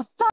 the fuck?